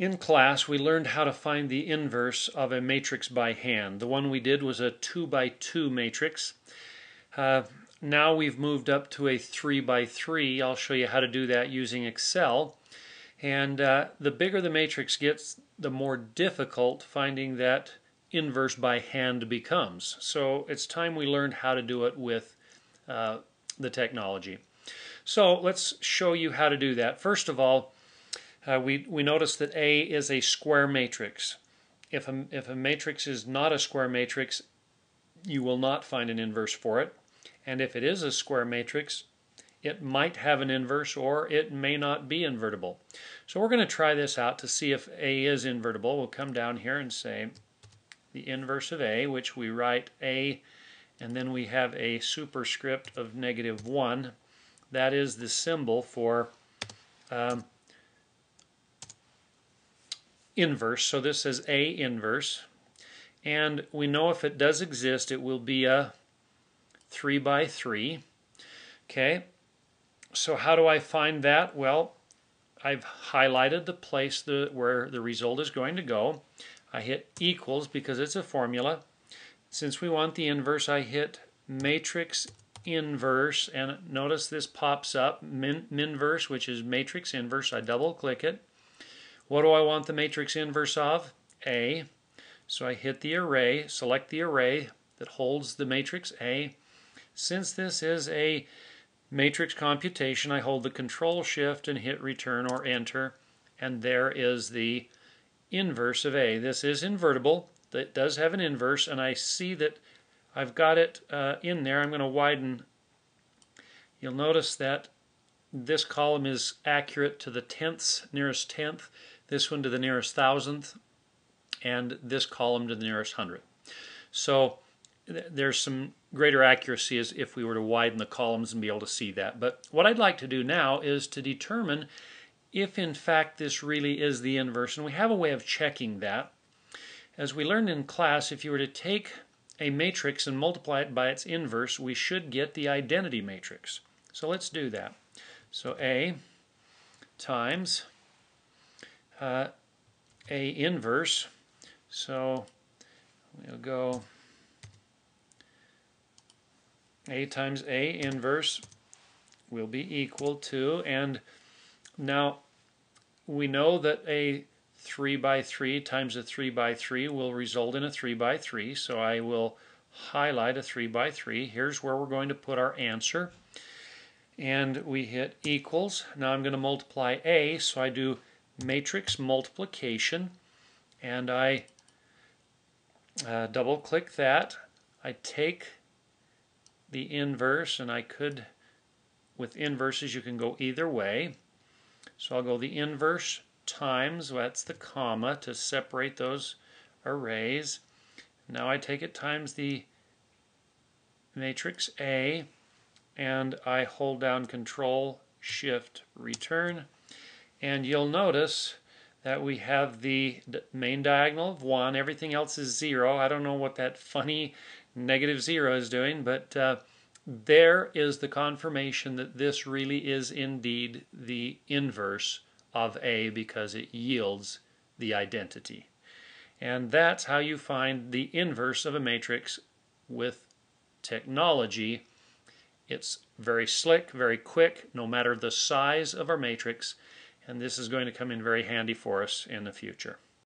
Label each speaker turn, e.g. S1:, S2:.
S1: In class, we learned how to find the inverse of a matrix by hand. The one we did was a 2 by 2 matrix. Uh, now we've moved up to a 3 by 3. I'll show you how to do that using Excel. And uh, the bigger the matrix gets, the more difficult finding that inverse by hand becomes. So it's time we learned how to do it with uh, the technology. So let's show you how to do that. First of all, uh, we, we notice that A is a square matrix. If a, if a matrix is not a square matrix, you will not find an inverse for it. And if it is a square matrix, it might have an inverse or it may not be invertible. So we're going to try this out to see if A is invertible. We'll come down here and say the inverse of A, which we write A, and then we have a superscript of negative 1. That is the symbol for um, inverse. So this is A inverse. And we know if it does exist, it will be a 3 by 3. Okay, so how do I find that? Well, I've highlighted the place the, where the result is going to go. I hit equals because it's a formula. Since we want the inverse, I hit matrix inverse, and notice this pops up, min, minverse, which is matrix inverse. I double click it. What do I want the matrix inverse of? A. So I hit the array, select the array that holds the matrix A. Since this is a matrix computation, I hold the control shift and hit return or enter, and there is the inverse of A. This is invertible. That does have an inverse, and I see that I've got it uh, in there. I'm going to widen. You'll notice that this column is accurate to the tenths, nearest tenth this one to the nearest thousandth, and this column to the nearest hundredth. So there's some greater accuracy as if we were to widen the columns and be able to see that. But what I'd like to do now is to determine if in fact this really is the inverse, and we have a way of checking that. As we learned in class, if you were to take a matrix and multiply it by its inverse, we should get the identity matrix. So let's do that. So A times uh, A inverse. So we'll go A times A inverse will be equal to, and now we know that a 3 by 3 times a 3 by 3 will result in a 3 by 3, so I will highlight a 3 by 3. Here's where we're going to put our answer. And we hit equals. Now I'm going to multiply A, so I do matrix multiplication and I uh, double click that. I take the inverse and I could, with inverses you can go either way. So I'll go the inverse times, that's the comma to separate those arrays. Now I take it times the matrix A and I hold down control shift return and you'll notice that we have the main diagonal of 1. Everything else is 0. I don't know what that funny negative 0 is doing, but uh, there is the confirmation that this really is indeed the inverse of A because it yields the identity. And that's how you find the inverse of a matrix with technology. It's very slick, very quick, no matter the size of our matrix and this is going to come in very handy for us in the future.